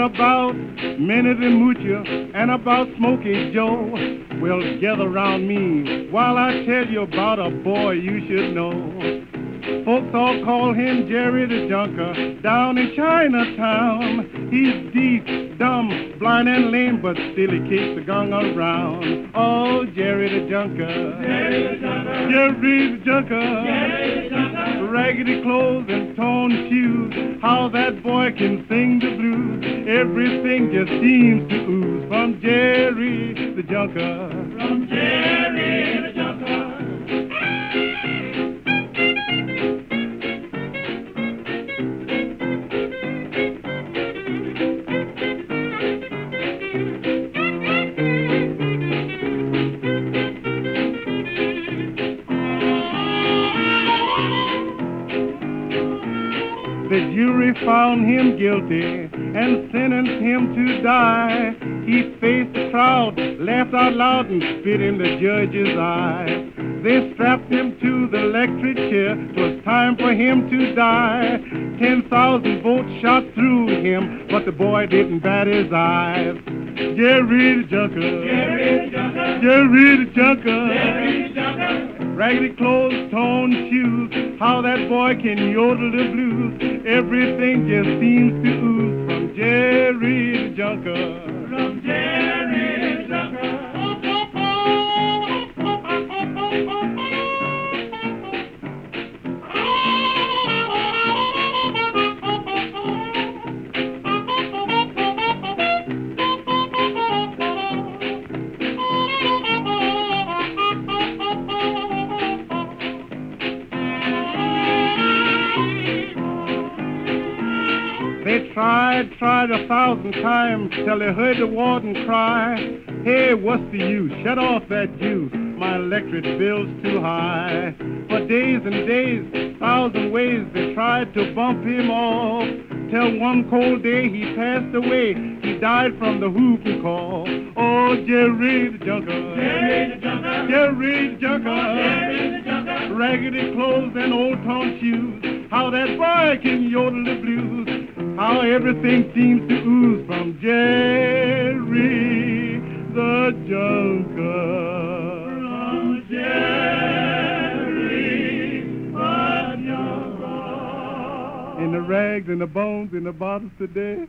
Minnie the Moocher, and about Smokey Joe. Well, gather round me while I tell you about a boy you should know. Folks all call him Jerry the Junker down in Chinatown. He's deep, dumb, blind, and lame, but still he keeps the gun around. Oh, Jerry the Junker. Jerry the Junker. Jerry the Junker. Jerry the Junker. Raggedy clothes and torn shoes. How that boy can sing the blues. Everything just seems to ooze from Jerry the Junker. From Jerry The jury found him guilty and sentenced him to die. He faced the crowd, laughed out loud, and spit in the judge's eye. They strapped him to the electric chair. 'Twas time for him to die. Ten thousand volts shot through him, but the boy didn't bat his eyes. Jerry the Junker. Jerry the Junker. Jerry the Junker. Jerry the Junker. Raggedy clothes, torn shoes, how that boy can yodel the blues. Everything just seems to ooze from Jerry the Junker. They tried, tried a thousand times till they heard the warden cry, Hey, what's the use? Shut off that juice. My electric bill's too high. For days and days, thousand ways they tried to bump him off. Till one cold day he passed away. He died from the whooping cough. Oh, Jerry the Junker. Jerry the Junker. Jerry the Junker. Oh, Jerry the Junker. Raggedy clothes and old torn shoes. How that boy can yodel the blues. How everything seems to ooze from Jerry the Junker. From Jerry the Junker. In the rags and the bones and the bottles today.